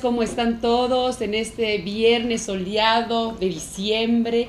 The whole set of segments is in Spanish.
¿cómo están todos en este viernes soleado de diciembre?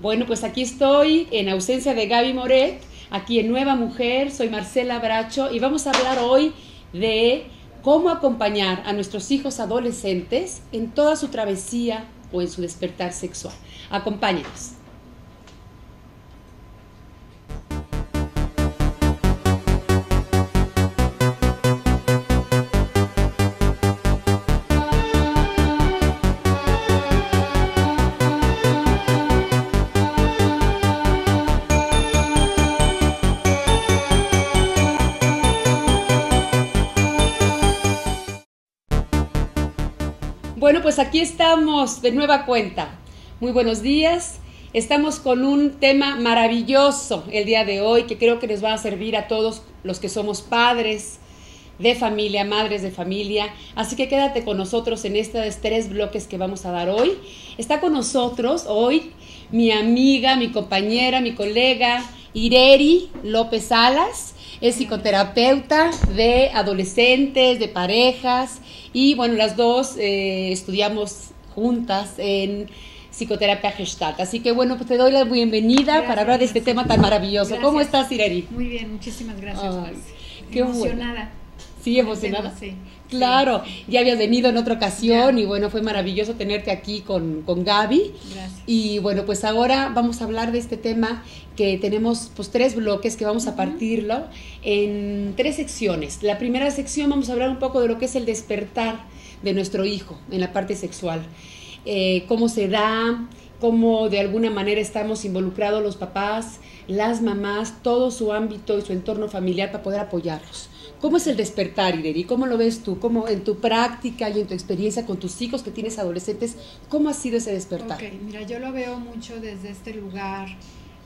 Bueno, pues aquí estoy en ausencia de Gaby Moret, aquí en Nueva Mujer, soy Marcela Bracho y vamos a hablar hoy de cómo acompañar a nuestros hijos adolescentes en toda su travesía o en su despertar sexual. Acompáñenos. Bueno, pues aquí estamos de nueva cuenta. Muy buenos días. Estamos con un tema maravilloso el día de hoy que creo que les va a servir a todos los que somos padres de familia, madres de familia. Así que quédate con nosotros en estos tres bloques que vamos a dar hoy. Está con nosotros hoy mi amiga, mi compañera, mi colega Ireri López Salas es psicoterapeuta de adolescentes, de parejas y bueno, las dos eh, estudiamos juntas en psicoterapia gestalt. Así que bueno, pues te doy la bienvenida para hablar de este tema tan maravilloso. ¿Cómo estás, Ireri? Muy bien, muchísimas gracias. qué emocionada. Sí, emocionada. Sí. Claro, ya habías venido en otra ocasión y bueno, fue maravilloso tenerte aquí con, con Gaby. Gracias. Y bueno, pues ahora vamos a hablar de este tema que tenemos pues tres bloques que vamos a partirlo en tres secciones. La primera sección vamos a hablar un poco de lo que es el despertar de nuestro hijo en la parte sexual. Eh, cómo se da, cómo de alguna manera estamos involucrados los papás, las mamás, todo su ámbito y su entorno familiar para poder apoyarlos. ¿Cómo es el despertar, Ireri? ¿Cómo lo ves tú? ¿Cómo en tu práctica y en tu experiencia con tus hijos que tienes adolescentes, cómo ha sido ese despertar? Ok, mira, yo lo veo mucho desde este lugar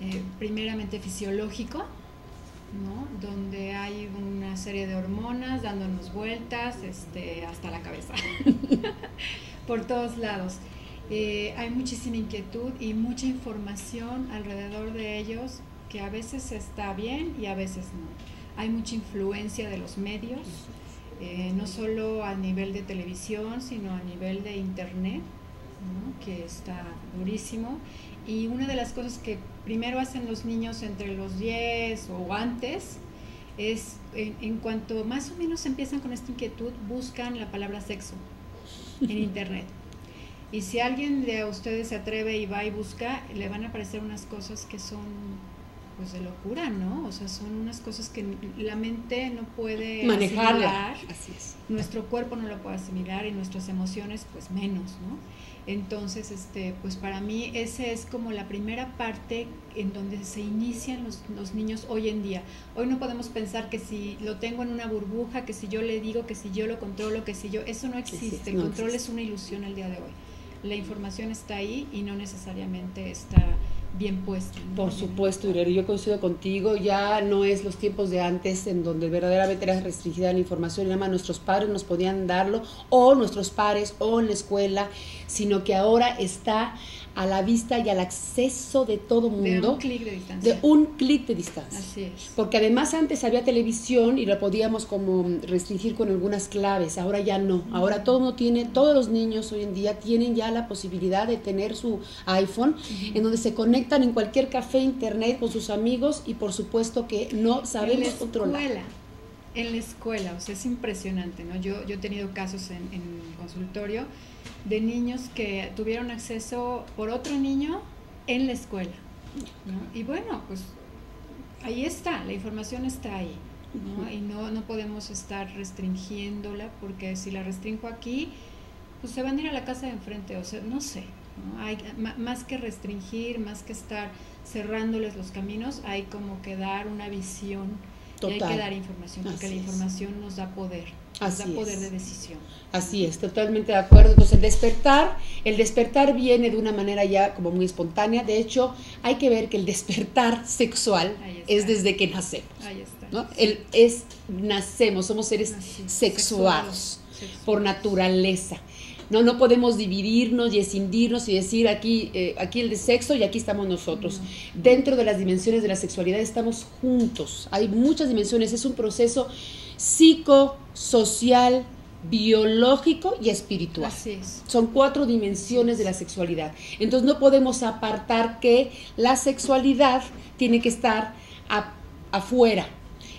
eh, primeramente fisiológico, ¿no? Donde hay una serie de hormonas dándonos vueltas este, hasta la cabeza, por todos lados. Eh, hay muchísima inquietud y mucha información alrededor de ellos que a veces está bien y a veces no hay mucha influencia de los medios, eh, no solo a nivel de televisión, sino a nivel de internet, que está durísimo. Y una de las cosas que primero hacen los niños entre los 10 o antes es, en, en cuanto más o menos empiezan con esta inquietud, buscan la palabra sexo en internet. Y si alguien de ustedes se atreve y va y busca, le van a aparecer unas cosas que son pues de locura, ¿no? O sea, son unas cosas que la mente no puede manejar. Así es. Nuestro cuerpo no lo puede asimilar y nuestras emociones pues menos, ¿no? Entonces, este, pues para mí esa es como la primera parte en donde se inician los, los, niños hoy en día. Hoy no podemos pensar que si lo tengo en una burbuja, que si yo le digo, que si yo lo controlo, que si yo... Eso no existe. El control es una ilusión el día de hoy. La información está ahí y no necesariamente está bien puesto. Por supuesto, Irene, yo coincido contigo, ya no es los tiempos de antes en donde verdaderamente era restringida la información nada más nuestros padres nos podían darlo, o nuestros pares, o en la escuela, sino que ahora está a la vista y al acceso de todo mundo. De un clic de distancia. De un clic de distancia. Así es. Porque además antes había televisión y lo podíamos como restringir con algunas claves, ahora ya no. Ahora todo mundo tiene, todos los niños hoy en día tienen ya la posibilidad de tener su iPhone, en donde se conectan en cualquier café, internet con sus amigos y por supuesto que no sabemos en la controlar. Escuela, en la escuela, o sea, es impresionante, ¿no? Yo, yo he tenido casos en, en consultorio de niños que tuvieron acceso por otro niño en la escuela. Y bueno, pues ahí está, la información está ahí. Y no, no podemos estar restringiéndola porque si la restringo aquí, pues se van a ir a la casa de enfrente, o sea, no sé. Hay, más que restringir, más que estar cerrándoles los caminos, hay como que dar una visión y hay que dar información, porque la información nos da poder. Así da poder de decisión. Así es, totalmente de acuerdo. Entonces, el despertar, el despertar viene de una manera ya como muy espontánea. De hecho, hay que ver que el despertar sexual es desde que nacemos. Ahí está. ¿no? El, es, nacemos, somos seres sexuados, por naturaleza. No, no podemos dividirnos y escindirnos y decir aquí, eh, aquí el de sexo y aquí estamos nosotros. Dentro de las dimensiones de la sexualidad estamos juntos. Hay muchas dimensiones. Es un proceso psicosocial, biológico y espiritual. Así es. Son cuatro dimensiones de la sexualidad. Entonces no podemos apartar que la sexualidad tiene que estar a- afuera.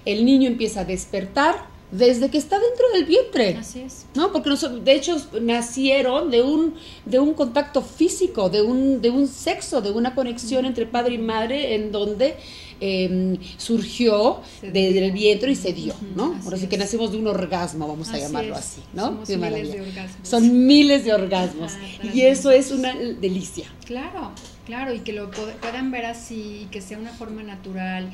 El niño empieza a despertar desde que está dentro del vientre. Así es. ¿no? Porque de hecho nacieron de un, de un contacto físico, de un, de un sexo, de una conexión entre padre y madre en donde eh, surgió desde el vientre y se dio, ¿no? así Ahora sí que nacimos de un orgasmo, vamos a Así llamarlo es. así, ¿no? Somos Qué miles maravilla. de orgasmos. Son miles de orgasmos. Ajá, y eso es una delicia. Claro, claro, y que lo puedan ver así, y que sea una forma natural,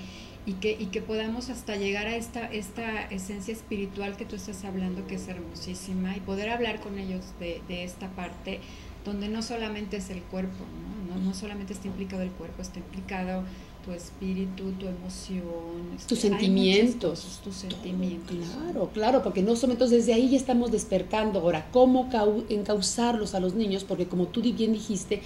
y que, y que podamos hasta llegar a esta, esta esencia espiritual que tú estás hablando, que es hermosísima, y poder hablar con ellos de, de esta parte, donde no solamente es el cuerpo, ¿no? No, no solamente está implicado el cuerpo, está implicado tu espíritu, tu emoción, este, Tus sentimientos. cosas, tus sentimientos. Claro, claro, porque no solamente entonces desde ahí ya estamos despertando. Ahora, ¿cómo cau- encauzarlos a los niños? Porque como tú bien dijiste,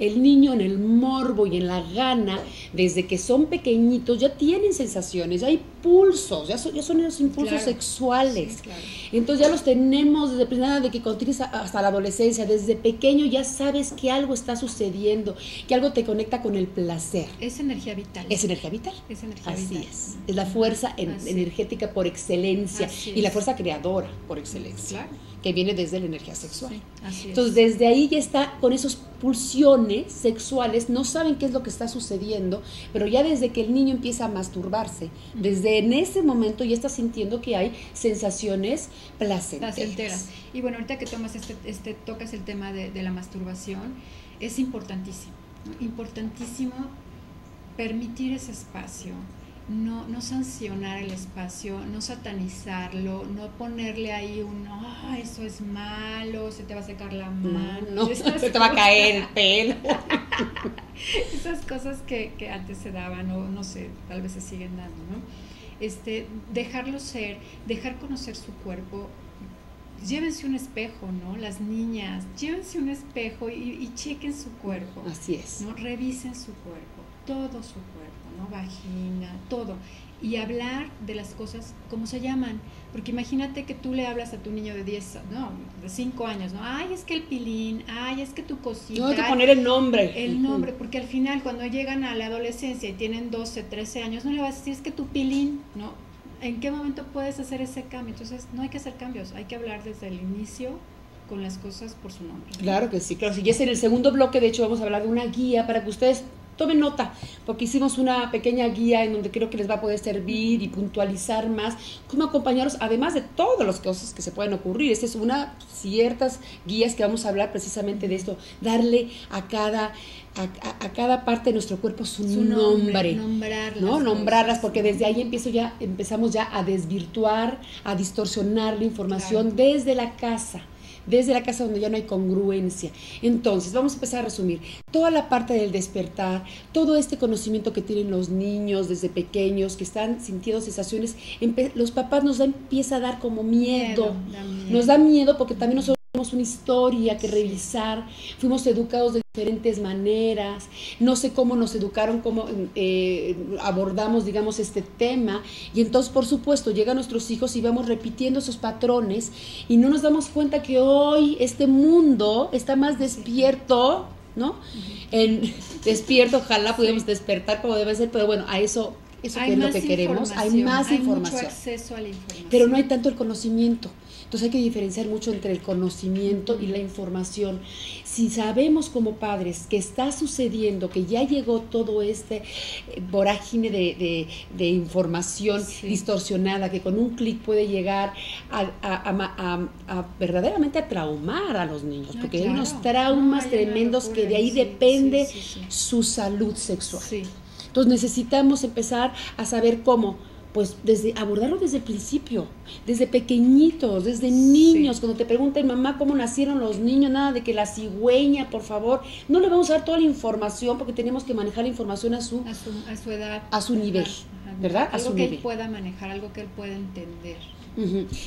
el niño en el morbo y en la gana, desde que son pequeñitos, ya tienen sensaciones, ya hay pulsos, ya son, ya son esos impulsos Claro. sexuales. Sí, claro. Entonces ya los tenemos desde nada de que a- hasta la adolescencia, desde pequeño ya sabes que algo está sucediendo, que algo te conecta con el placer. Es energía vital. Es energía vital. Es energía Así vital. es. Es la fuerza en- energética por excelencia Así y la fuerza creadora por excelencia, Claro. que viene desde la energía sexual. Sí, así es. Entonces, desde ahí ya está con esos pulsiones sexuales, no saben qué es lo que está sucediendo, pero ya desde que el niño empieza a masturbarse, desde en ese momento ya está sintiendo que hay sensaciones placenteras. placenteras. Y bueno, ahorita que tomas este, este tocas el tema de, de la masturbación, es importantísimo, ¿no? importantísimo permitir ese espacio, no, no sancionar el espacio, no satanizarlo, no ponerle ahí un, ah, eso es malo, se te va a secar la mano. No, se te va a caer el pelo. Esas cosas que, que antes se daban, o no sé, tal vez se siguen dando, ¿no? Este, dejarlo ser, dejar conocer su cuerpo. Llévense un espejo, ¿no? Las niñas, llévense un espejo y, y chequen su cuerpo, Así es. ¿no? Revisen su cuerpo, todo su cuerpo, ¿no? Vagina, todo. Y hablar de las cosas como se llaman. Porque imagínate que tú le hablas a tu niño de 10, no, de 5 años, ¿no? Ay, es que el pilín, ay, es que tu cosita. No hay que poner el nombre. el nombre, porque al final cuando llegan a la adolescencia y tienen 12, 13 años, no le vas a decir es que tu pilín, ¿no? ¿En qué momento puedes hacer ese cambio? Entonces no hay que hacer cambios, hay que hablar desde el inicio con las cosas por su nombre. Claro que sí, claro. Si ya es en el segundo bloque, de hecho, vamos a hablar de una guía para que ustedes tomen nota, porque hicimos una pequeña guía en donde creo que les va a poder servir y puntualizar más cómo acompañarlos, además de todas las cosas que se pueden ocurrir. Esta es una ciertas guías que vamos a hablar precisamente de esto, darle a cada a, a- a cada parte de nuestro cuerpo su, Su nombre. nombrarlas. ¿no? Nombrarlas, cosas. porque desde ahí empiezo ya, empezamos ya a desvirtuar, a distorsionar la información Claro. desde la casa, desde la casa donde ya no hay congruencia. Entonces, vamos a empezar a resumir. Toda la parte del despertar, todo este conocimiento que tienen los niños desde pequeños, que están sintiendo sensaciones, los papás nos da, empieza a dar como miedo. da miedo. Nos da miedo porque también nosotros tenemos una historia que revisar, fuimos educados de diferentes maneras, no sé cómo nos educaron, cómo eh, abordamos, digamos, este tema, y entonces, por supuesto, llegan nuestros hijos y vamos repitiendo esos patrones y no nos damos cuenta que hoy este mundo está más despierto, ¿no? En, despierto, ojalá pudiéramos despertar como debe ser, pero bueno, a eso, eso que es lo que queremos, hay más Hay información. mucho acceso a la información. Pero no hay tanto el conocimiento. Entonces hay que diferenciar mucho entre el conocimiento y la información. Si sabemos como padres que está sucediendo, que ya llegó todo este eh, vorágine de, de- de información Sí. distorsionada, que con un clic puede llegar a, a- a ma- a- a verdaderamente a traumar a los niños, Ah, porque hay unos traumas No, hay una tremendos que de ahí sí, depende sí, su salud sexual. Entonces necesitamos empezar a saber cómo, pues desde abordarlo desde el principio, desde pequeñitos, desde niños, cuando te pregunten mamá cómo nacieron los niños, nada de que la cigüeña, por favor, no le vamos a dar toda la información porque tenemos que manejar la información a su a su, a su edad. A su nivel, ¿verdad? A Algo su que nivel. él pueda manejar, algo que él pueda entender.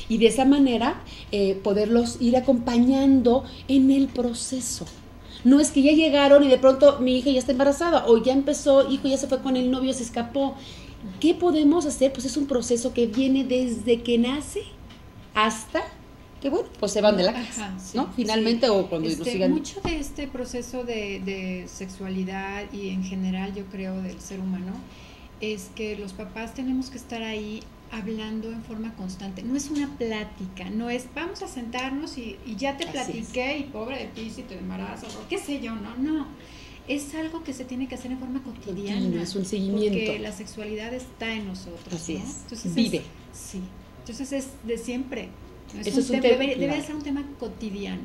Y de esa manera eh, poderlos ir acompañando en el proceso. No es que ya llegaron y de pronto mi hija ya está embarazada o ya empezó, hijo ya se fue con el novio, se escapó. ¿Qué podemos hacer? Pues es un proceso que viene desde que nace hasta que bueno, pues se van de la casa, ¿no? Finalmente o cuando este, sigan. Mucho de este proceso de, de sexualidad y en general yo creo del ser humano es que los papás tenemos que estar ahí hablando en forma constante. No es una plática, no es vamos a sentarnos y, y ya te platiqué y pobre de ti si te embarazas o qué sé yo, no, no. Es algo que se tiene que hacer en forma cotidiana. es un seguimiento. Porque la sexualidad está en nosotros. Así ¿no? es. Entonces Vive. Es, sí. Entonces es de siempre. Es Eso un es un tema- tema- debe, ser un tema cotidiano.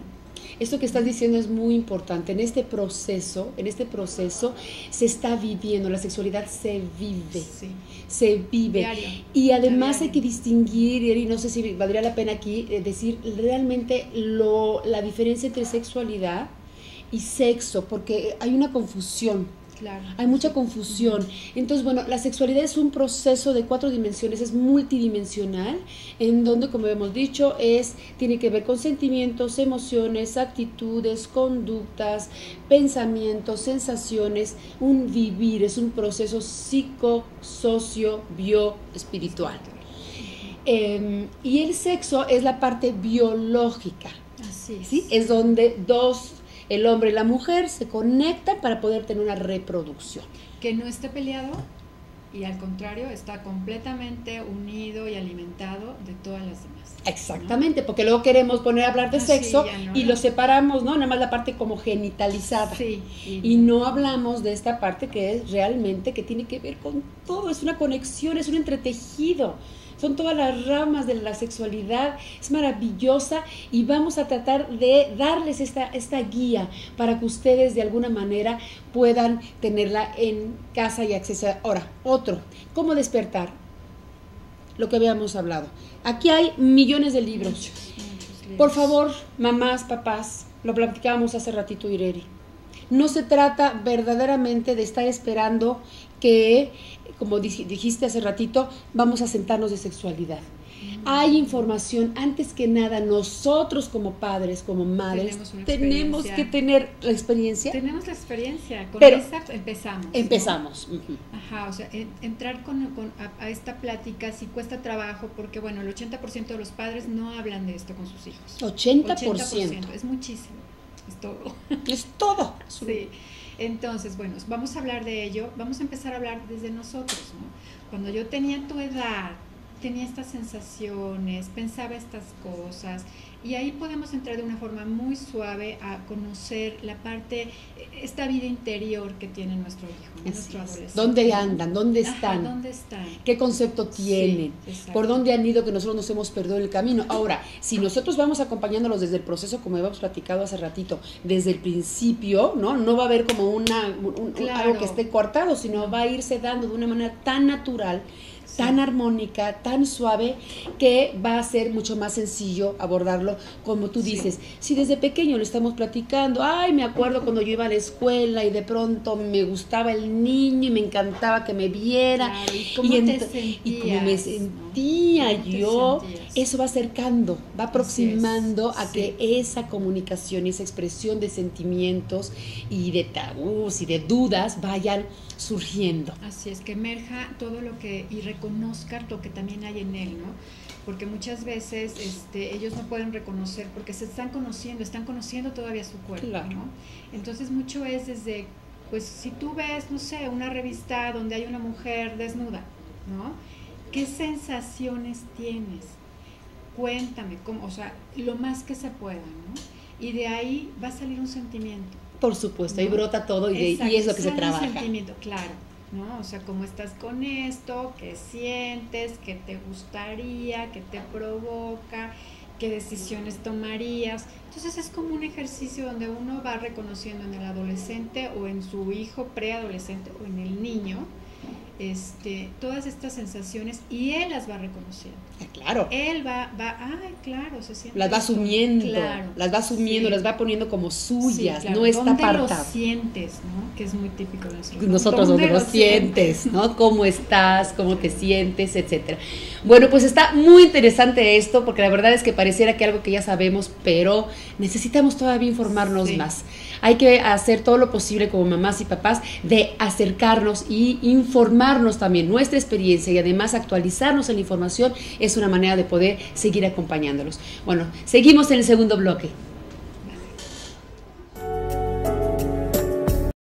Esto que estás diciendo es muy importante. En este proceso, en este proceso se está viviendo, la sexualidad se vive, Sí. se vive. Diario. Y además Diario. hay que distinguir, y no sé si valdría la pena aquí eh, decir realmente lo, la diferencia entre sexualidad y sexo, porque hay una confusión. Claro. Hay mucha confusión. Entonces, bueno, la sexualidad es un proceso de cuatro dimensiones, es multidimensional, en donde, como hemos dicho, es, tiene que ver con sentimientos, emociones, actitudes, conductas, pensamientos, sensaciones, un vivir, es un proceso psico, socio, bio, espiritual. Em, y el sexo es la parte biológica. Así es. ¿sí? Es donde dos, el hombre y la mujer, se conectan para poder tener una reproducción. Que no esté peleado y al contrario está completamente unido y alimentado de todas las demás. Exactamente, porque luego queremos poner a hablar de Ah, sexo no, y no. lo separamos, ¿no? Nada más la parte como genitalizada. Sí. Y no hablamos de esta parte que es realmente que tiene que ver con todo, es una conexión, es un entretejido. Son todas las ramas de la sexualidad, es maravillosa y vamos a tratar de darles esta, esta guía para que ustedes de alguna manera puedan tenerla en casa y acceder. Ahora, otro, ¿cómo despertar? Lo que habíamos hablado. Aquí hay millones de libros. Por favor, mamás, papás, lo platicábamos hace ratito, Ireri. No se trata verdaderamente de estar esperando que, como dij- dijiste hace ratito, vamos a sentarnos de sexualidad. Hay información, antes que nada, nosotros como padres, como madres, Tenemos que tener la experiencia. Tenemos la experiencia, con Pero- esa empezamos. ¿no? Empezamos. Ajá, o sea, en- entrar con, con- a, a esta plática sí cuesta trabajo porque, bueno, el 80% de los padres no hablan de esto con sus hijos. 80%. es muchísimo, es todo. Es todo. Sí. Entonces, bueno, vamos a hablar de ello, vamos a empezar a hablar desde nosotros, ¿no? Cuando yo tenía tu edad, tenía estas sensaciones, pensaba estas cosas, y ahí podemos entrar de una forma muy suave a conocer la parte, esta vida interior que tiene nuestro hijo, nuestro es. adolescente. ¿Dónde andan? ¿Dónde Ajá, están? ¿Dónde están? ¿Qué concepto tienen? Sí. ¿Por dónde han ido que nosotros nos hemos perdido el camino? Ahora, si nosotros vamos acompañándolos desde el proceso, como habíamos platicado hace ratito, desde el principio, ¿no? No va a haber como una, un- Claro. algo que esté cortado, sino va a irse dando de una manera tan natural. Tan armónica, tan suave, que va a ser mucho más sencillo abordarlo, como tú Sí. dices. Si desde pequeño lo estamos platicando, ay, me acuerdo cuando yo iba a la escuela y de pronto me gustaba el niño y me encantaba que me viera. Claro, ¿y cómo te ent- y cómo me? Sentía ¿Cómo te yo, sentías? eso va acercando, va aproximando a sí. que esa comunicación esa expresión de sentimientos y de tabús y de dudas vayan surgiendo. Así es, que emerja todo lo que y reconozca lo que también hay en él, ¿no? Porque muchas veces este, ellos no pueden reconocer porque se están conociendo, están conociendo todavía su cuerpo, Claro. ¿no? Entonces mucho es desde, pues si tú ves, no sé, una revista donde hay una mujer desnuda, ¿no? ¿Qué sensaciones tienes? Cuéntame, cómo, o sea, lo más que se pueda, ¿no? Y de ahí va a salir un sentimiento. Por supuesto, ahí ¿no? brota todo y, de- y Exacto, es lo que se sale un trabaja. sentimiento, claro, ¿no? O sea, cómo estás con esto, qué sientes, qué te gustaría, qué te provoca, qué decisiones tomarías. Entonces es como un ejercicio donde uno va reconociendo en el adolescente o en su hijo preadolescente o en el niño este, todas estas sensaciones y él las va reconociendo. Ah, Claro, Él va, va, ay, claro, se siente. las va esto". asumiendo, Claro, las va asumiendo, sí. las va poniendo como suyas, Sí, claro. no está ¿Dónde apartado. lo sientes, no? Que es muy típico de nosotros. nosotros donde ¿Dónde lo lo sientes, ¿no? Cómo estás, cómo te sientes, etcétera. Bueno, pues está muy interesante esto, porque la verdad es que pareciera que algo que ya sabemos, pero necesitamos todavía informarnos más. Hay que hacer todo lo posible como mamás y papás de acercarnos y también nuestra experiencia y además actualizarnos en la información es una manera de poder seguir acompañándolos. Bueno, seguimos en el segundo bloque.